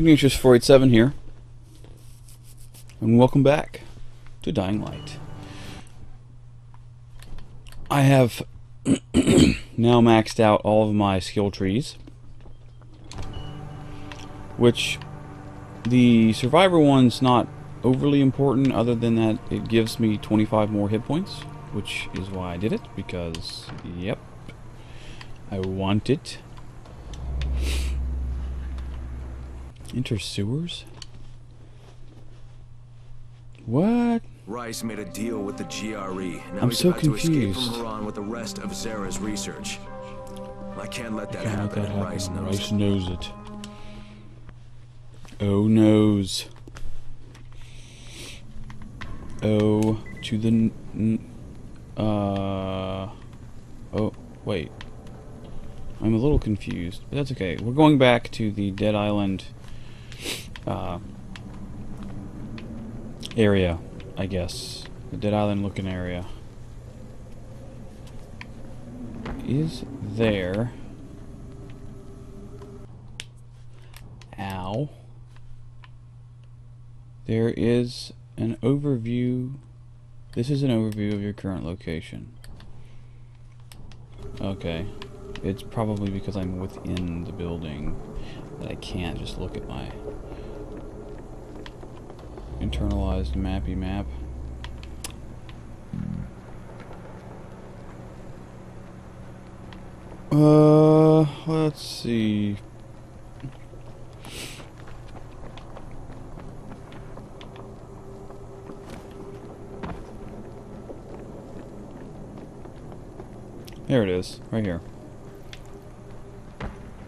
Ignatius 487 here, and welcome back to Dying Light. I have now maxed out all of my skill trees, which the survivor one's not overly important other than that it gives me 25 more hit points, which is why I did it, because, yep, I want it. Enter sewers? What? Rais made a deal with the GRE. Now I'm he's so about to escape confused. from Harran with the rest of Zara's research. I can't let that Can't let happen, that and Rais knows Rais it. knows it. Oh knows. Oh to the uh oh wait. I'm a little confused, but that's okay. We're going back to the Dead Island uh area, I guess. The Dead Island looking area. Is there Ow. There is an overview. This is an overview of your current location. Okay. It's probably because I'm within the building that I can't just look at my internalized mappy map. Uh, let's see. There it is, right here.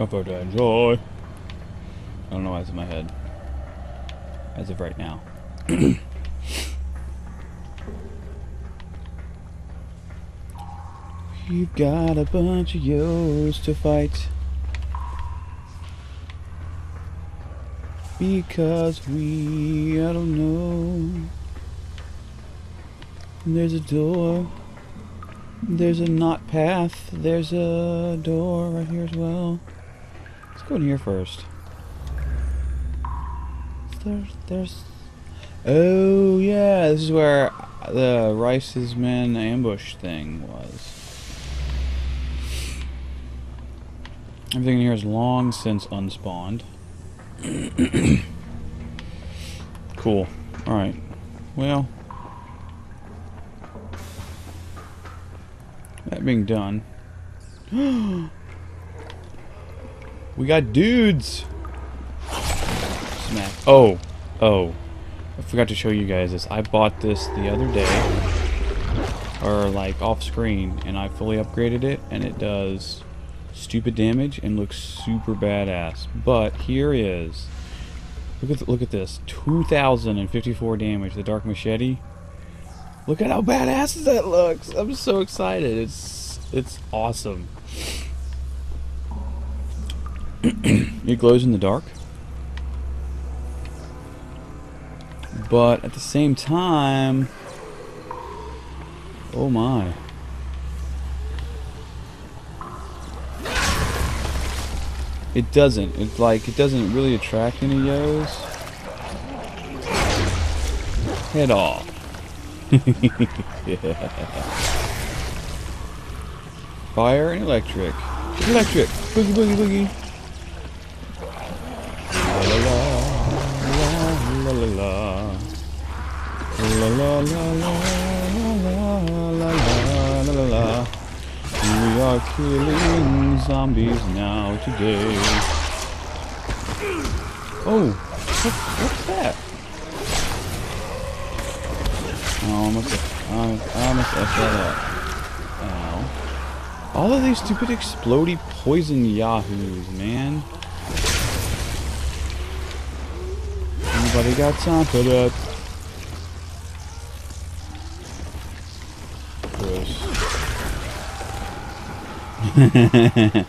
Comfort and uh, joy. I don't know why it's in my head. As of right now. You've got a bunch of yos to fight. Because we, I don't know. There's a door. There's a knot path. There's a door right here as well. Go in here first. There's, there's. Oh yeah, this is where the Rais's men ambush thing was. Everything in here is long since unspawned. cool. Alright. Well. That being done. we got dudes! Smack. Oh. Oh. I forgot to show you guys this. I bought this the other day. Or like off screen. And I fully upgraded it. And it does stupid damage and looks super badass. But here is look at look at this 2054 damage the dark machete look at how badass that looks I'm so excited it's it's awesome it glows in the dark but at the same time oh my It doesn't. It's like it doesn't really attract any yos. Head off. yeah. Fire and electric. Electric. Boogie boogie boogie. La la la la. La la la la la la la la la. We are killing zombies now today. Oh, what, what's that? Oh, I must have, I, I must have that up. Ow. All of these stupid explodey poison yahoos, man. Nobody got time for that.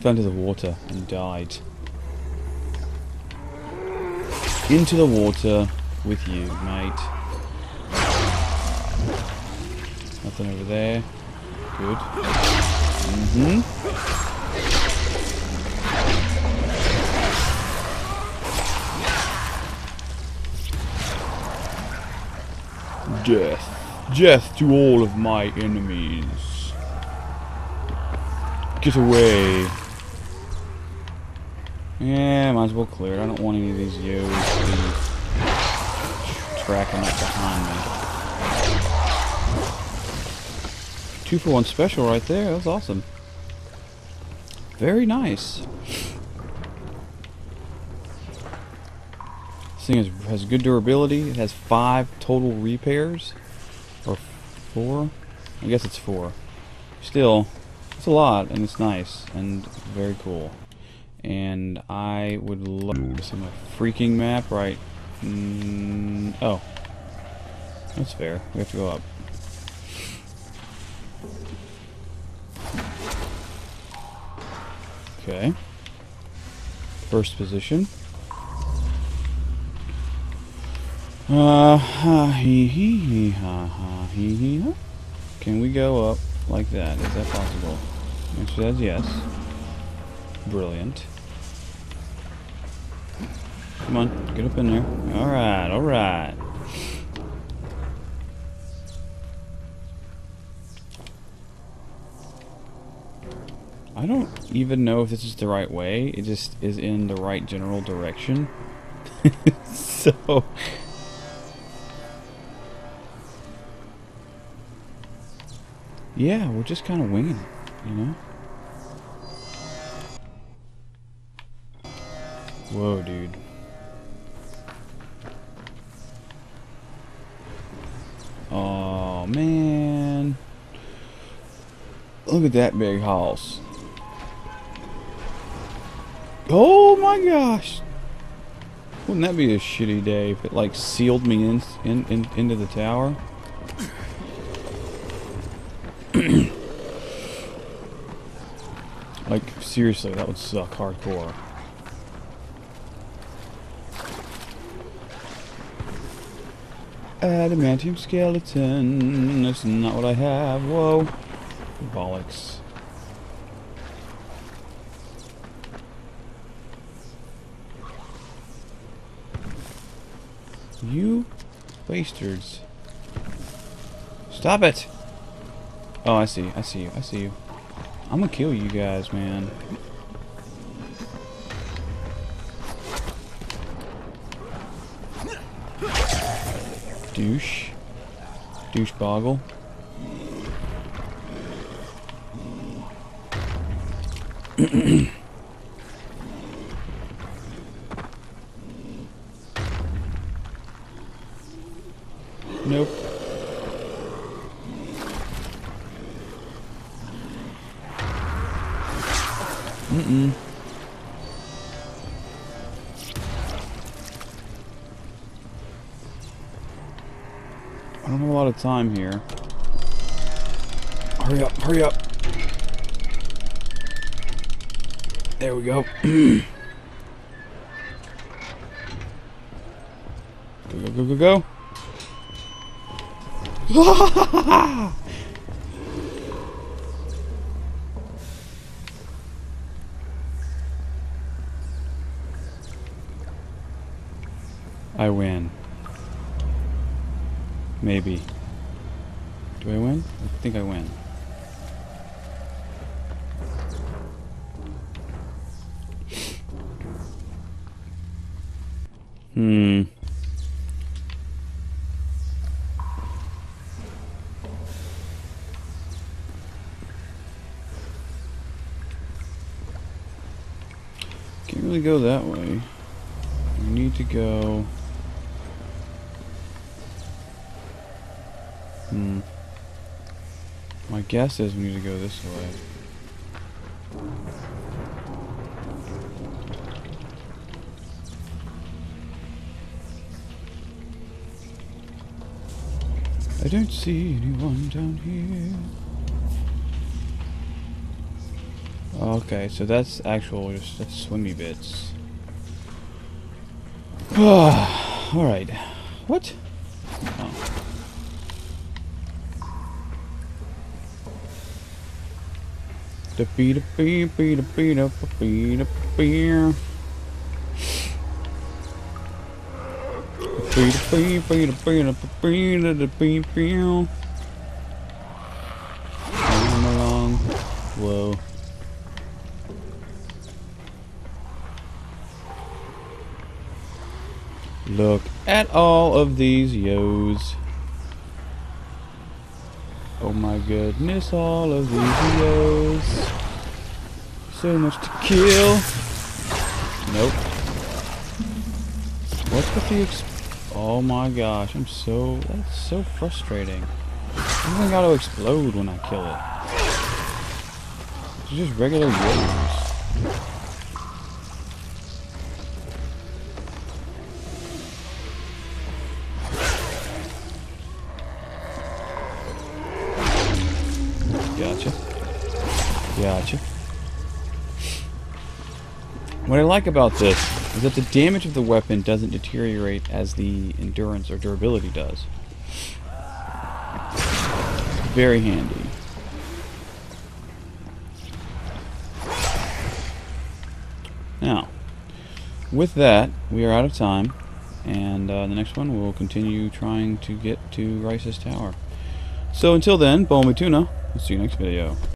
Fell into the water and died. Into the water with you, mate. Nothing over there. Good. Mm-hmm. Death. Death to all of my enemies. Get away. Yeah, might as well clear it. I don't want any of these yos tracking up behind me. Two for one special right there. That was awesome. Very nice. This thing has, has good durability. It has five total repairs. Or four? I guess it's four. Still, it's a lot, and it's nice, and very cool. And I would love to see my freaking map right. Mm, oh. That's fair. We have to go up. Okay. First position. Uh, ha, ha, ha. Can we go up like that? Is that possible? Answer says yes. Brilliant. Come on, get up in there. Alright, alright. I don't even know if this is the right way. It just is in the right general direction. so... Yeah, we're just kind of winging it, you know? Whoa, dude. Oh, man. Look at that big house. Oh my gosh. Wouldn't that be a shitty day if it like sealed me in, in, in into the tower? Like seriously, that would suck hardcore. Adamantium skeleton. That's not what I have. Whoa. Bollocks. You bastards. Stop it! Oh, I see. I see you. I see you. I'm gonna kill you guys, man. Douche. Douche boggle. nope. Mm-mm. I don't have a lot of time here. Hurry up, hurry up. There we go. go, go, go, go, go. I win. Maybe. Do I win? I think I win. Hmm. Can't really go that way. We need to go... Mm. My guess is we need to go this way. I don't see anyone down here. Okay, so that's actual just that's swimmy bits. Alright. What? The beat a beat beat a beat up a beat a beer. Beat a beat beat a beat up a beat a beat beat beat. Come along. Whoa. Look at all of these yos. Oh my goodness, all of these yos. So much to kill. Nope. What's with the ex- Oh my gosh, I'm so... That's so frustrating. Everything got to explode when I kill it. It's just regular yos. What I like about this is that the damage of the weapon doesn't deteriorate as the endurance or durability does. Very handy. Now, with that, we are out of time, and uh, the next one we'll continue trying to get to Rais's Tower. So until then, Bomi Tuna. We'll see you next video.